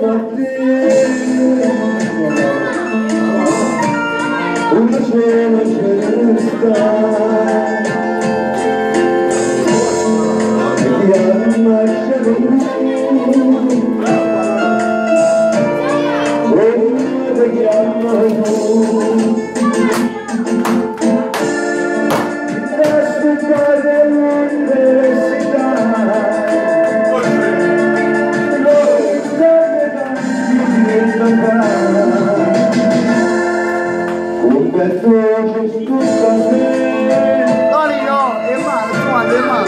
Namurada Olha, ó, Emma, pode, Emma.